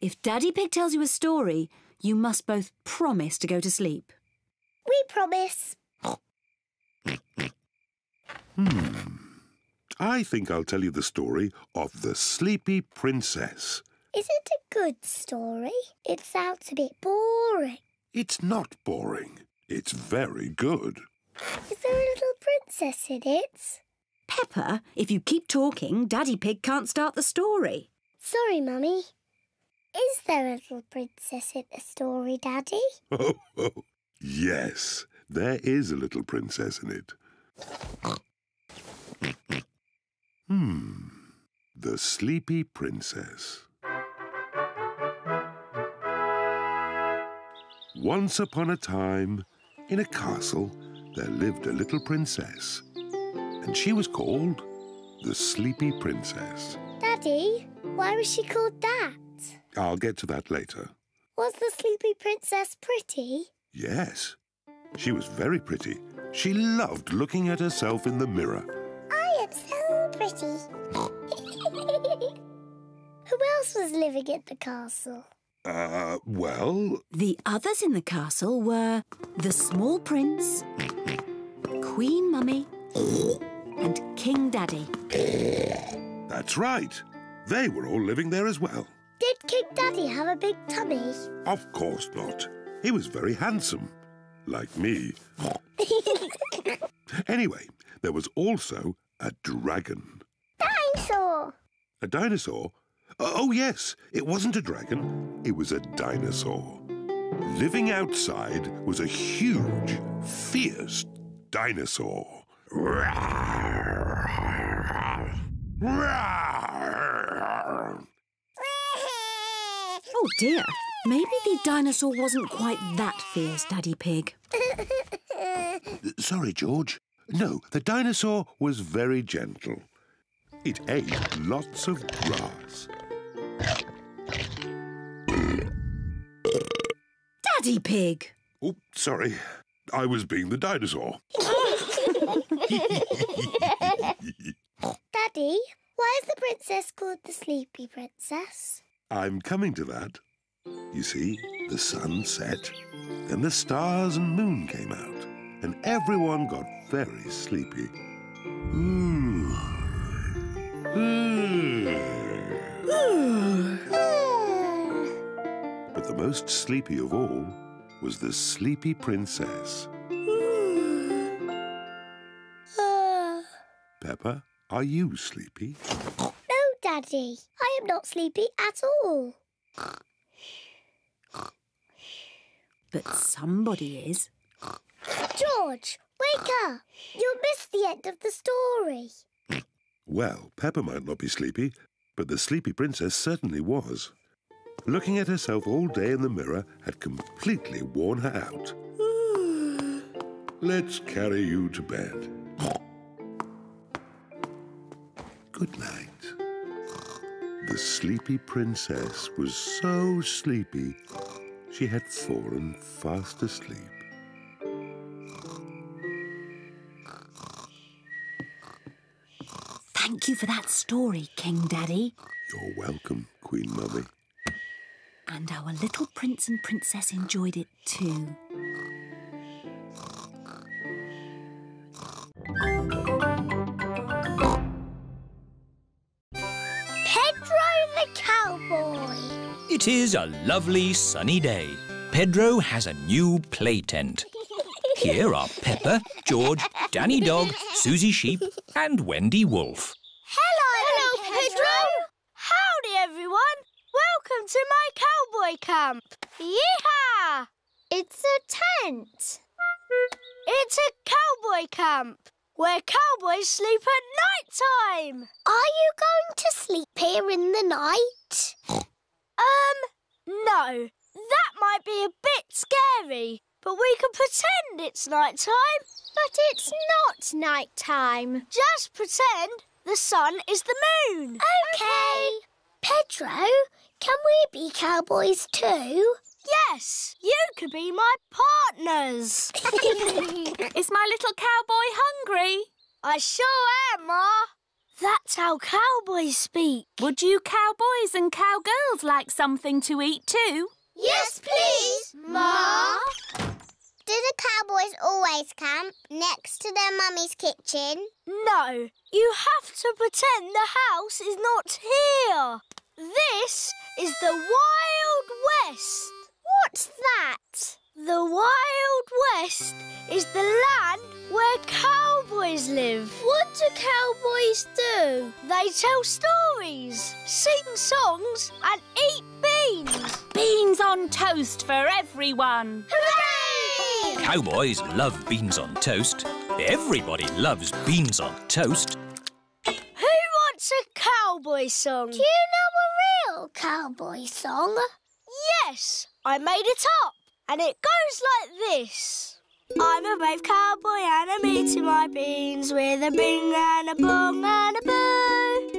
If Daddy Pig tells you a story, you must both promise to go to sleep. We promise. Hmm. I think I'll tell you the story of the Sleepy Princess. Is it a good story? It sounds a bit boring. It's not boring. It's very good. Is there a little princess in it? Peppa, if you keep talking, Daddy Pig can't start the story. Sorry, Mummy. Is there a little princess in the story, Daddy? (laughs) Oh, oh, yes, there is a little princess in it. Hmm. The Sleepy Princess. Once upon a time, in a castle, there lived a little princess. And she was called the Sleepy Princess. Daddy, why was she called that? I'll get to that later. Was the sleepy princess pretty? Yes, she was very pretty. She loved looking at herself in the mirror. I am so pretty. (laughs) Who else was living at the castle? Uh, well, The others in the castle were the small prince, Queen Mummy, and King Daddy. that's right. They were all living there as well. Did King Daddy have a big tummy? Of course not. He was very handsome. Like me. (laughs) Anyway, there was also a dragon. Dinosaur! A dinosaur? Oh, oh, yes, it wasn't a dragon, it was a dinosaur. Living outside was a huge, fierce dinosaur. Oh dear, maybe the dinosaur wasn't quite that fierce, Daddy Pig. Sorry, George. No, the dinosaur was very gentle. It ate lots of grass. Daddy Pig! Oh, sorry. I was being the dinosaur. (laughs) Daddy, why is the princess called the Sleepy Princess? I'm coming to that. You see, the sun set, then the stars and moon came out, and everyone got very sleepy. Ooh. but the most sleepy of all was the sleepy princess. Peppa, are you sleepy? No, Daddy, I am not sleepy at all. But somebody is. George, wake up! You'll miss the end of the story. Well, Peppa might not be sleepy, but the sleepy princess certainly was. Looking at herself all day in the mirror had completely worn her out. Let's carry you to bed. Good night. (sighs) The sleepy princess was so sleepy she had fallen fast asleep. Thank you for that story, King Daddy. You're welcome, Queen Mummy. And our little prince and princess enjoyed it too. Cowboy. It is a lovely sunny day. Pedro has a new play tent. Here are Peppa, George, Danny Dog, Susie Sheep, and Wendy Wolf. Hello, Hello, Pedro. Howdy, everyone. Welcome to my cowboy camp. Yeehaw! It's a tent. It's a cowboy camp where cowboys sleep at night time. Are you going to sleep here in the night? (gasps) um, no. That might be a bit scary, but we can pretend it's night time. But it's not night time. Just pretend the sun is the moon. Okay. Pedro, can we be cowboys too? Yes, you could be my partners. (laughs) Is my little cowboy hungry? I sure am, Ma. That's how cowboys speak. Would you cowboys and cowgirls like something to eat too? Yes, please, Ma. Do the cowboys always camp next to their mummy's kitchen? No, you have to pretend the house is not here. This is the Wild West. What's that? The Wild West is the land where cowboys live. What do cowboys do? They tell stories, sing songs, and eat beans. Beans on toast for everyone. Hooray! Cowboys love beans on toast. Everybody loves beans on toast. Who wants a cowboy song? Do you know a real cowboy song? Yes, I made it up, and it goes like this. I'm a brave cowboy and I'm eating my beans with a bing and a bong and a boo.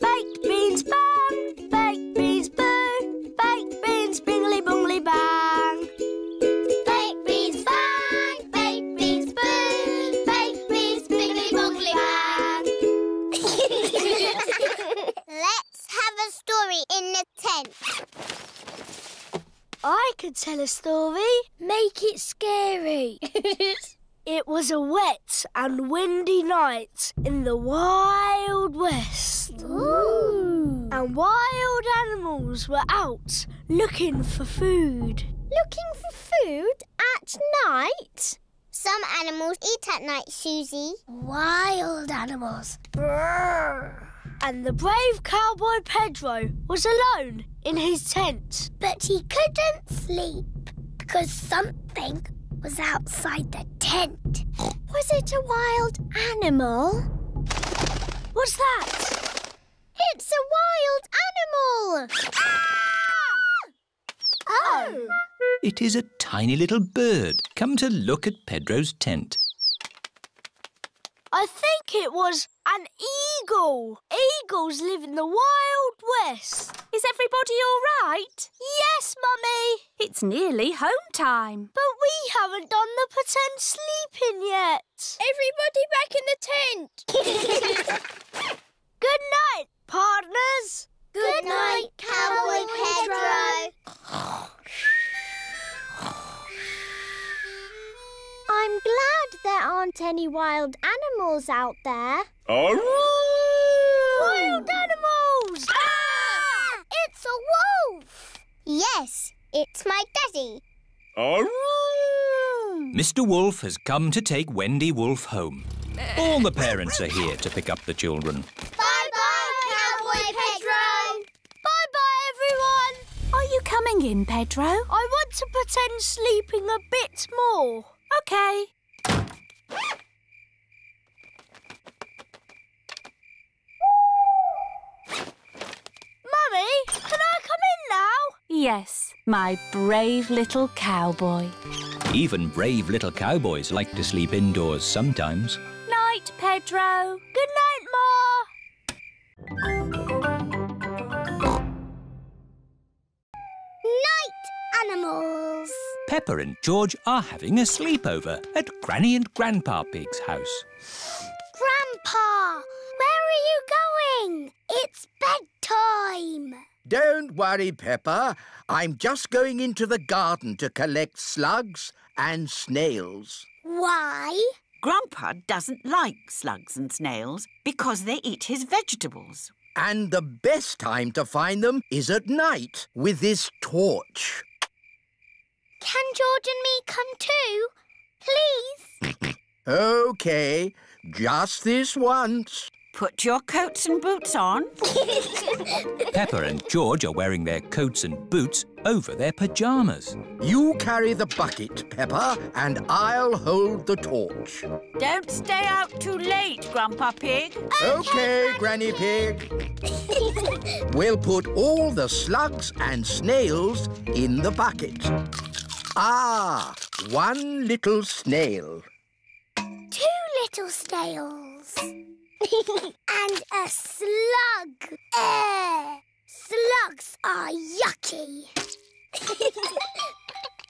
Baked beans bang, baked beans boo, baked beans bingly bongly bang. (laughs) Let's have a story in the tent. I could tell a story. Make it scary. (laughs) it was a wet and windy night in the Wild West. Ooh. And wild animals were out looking for food. Looking for food at night? Some animals eat at night, Susie. Wild animals. And the brave cowboy Pedro was alone in his tent. But he couldn't sleep because something was outside the tent. Was it a wild animal? What's that? It's a wild animal! Ah! Ah! Oh! It is a tiny little bird come to look at Pedro's tent. I think it was an eagle. Eagles live in the Wild West. Is everybody all right? Yes, Mummy. It's nearly home time. But we haven't done the pretend sleeping yet. Everybody back in the tent. (laughs) Good night, partners. Good night, Cowboy Pedro. (laughs) I'm glad there aren't any wild animals out there. Aroo! Wild animals! Ah! It's a wolf! Yes, it's my daddy. Aroo! Mr. Wolf has come to take Wendy Wolf home. All the parents are here to pick up the children. Bye-bye, Cowboy Pedro. Bye-bye, everyone. Are you coming in, Pedro? I want to pretend sleeping a bit more. OK. Mummy, can I come in now? Yes, my brave little cowboy. Even brave little cowboys like to sleep indoors sometimes. Night, Pedro. Good night, Ma. Night animals. Peppa and George are having a sleepover at Granny and Grandpa Pig's house. Grandpa, where are you going? It's bedtime. Don't worry, Peppa. I'm just going into the garden to collect slugs and snails. Why? Grandpa doesn't like slugs and snails because they eat his vegetables. And the best time to find them is at night with this torch. Can George and me come too? Please? (laughs) OK, just this once. Put your coats and boots on. (laughs) Peppa and George are wearing their coats and boots over their pyjamas. You carry the bucket, Peppa, and I'll hold the torch. Don't stay out too late, Grandpa Pig. OK, Granny Pig. (laughs) We'll put all the slugs and snails in the bucket. Ah, one little snail. Two little snails. (laughs) and a slug. Uh, slugs are yucky. (laughs)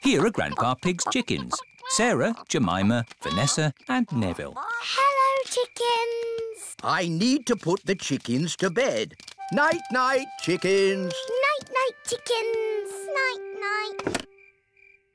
Here are Grandpa Pig's chickens. Sarah, Jemima, Vanessa and Neville. Hello, chickens. I need to put the chickens to bed. Night-night, chickens. Night-night, chickens. Night-night.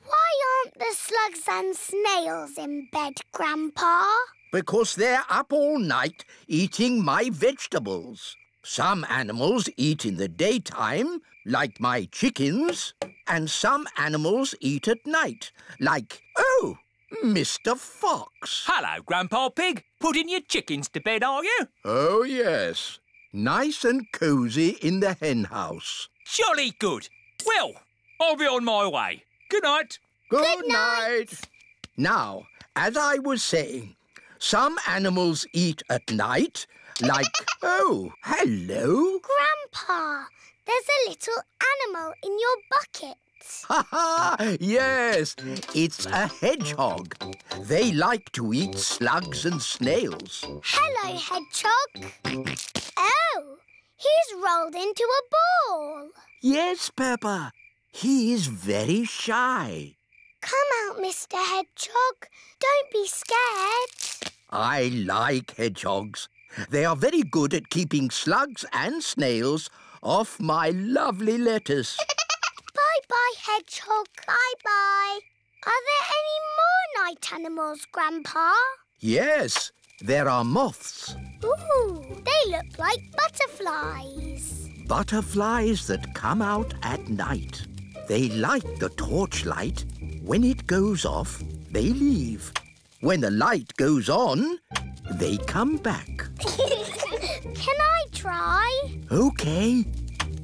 Why aren't the slugs and snails in bed, Grandpa? Because they're up all night eating my vegetables. Some animals eat in the daytime, like my chickens, and some animals eat at night, like, oh, Mr Fox. Hello, Grandpa Pig. Putting your chickens to bed, are you? Oh, yes. Nice and cosy in the hen house. Jolly good. Well, I'll be on my way. Good night. Good, Good night. night. Now, as I was saying, some animals eat at night, like, (laughs) oh, hello. Grandpa, there's a little animal in your bucket. (laughs) Ha ha! Yes, it's a hedgehog. They like to eat slugs and snails. Hello, hedgehog. Oh, he's rolled into a ball. Yes, Peppa. He is very shy. Come out, Mr. Hedgehog. Don't be scared. I like hedgehogs. They are very good at keeping slugs and snails off my lovely lettuce. (laughs) Bye-bye, Hedgehog. Bye-bye. Are there any more night animals, Grandpa? yes, there are moths. Ooh, they look like butterflies. Butterflies that come out at night. They like the torchlight. When it goes off, they leave. When the light goes on, they come back. (laughs) Can I try? OK.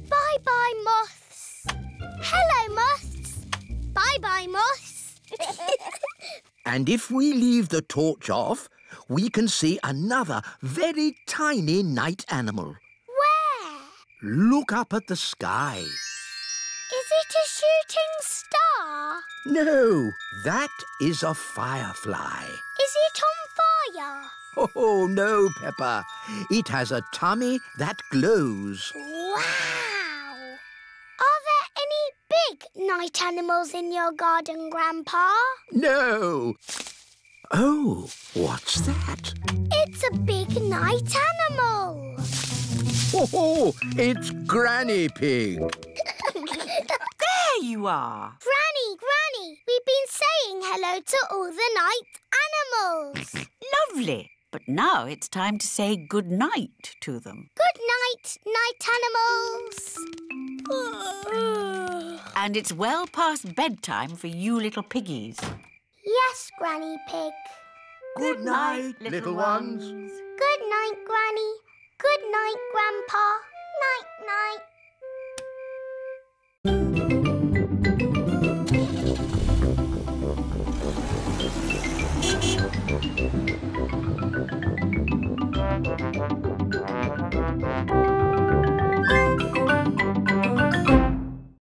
Bye-bye, moths. Hello, moths. Bye-bye, moths. (laughs) And if we leave the torch off, we can see another very tiny night animal. Where? Look up at the sky. Is it a shooting star? No, that is a firefly. Is it on fire? Oh, no, Peppa. It has a tummy that glows. Wow! Are there any big night animals in your garden, Grandpa? No. Oh, what's that? It's a big night animal. Oh, it's Granny Pig. (laughs) There you are. Granny, Granny, we've been saying hello to all the night animals. (laughs) Lovely. But now it's time to say good night to them. Good night, night animals. (sighs) And it's well past bedtime for you little piggies. yes, Granny Pig. Good night, little ones. Good night, Granny. Good night, Grandpa. Night, night.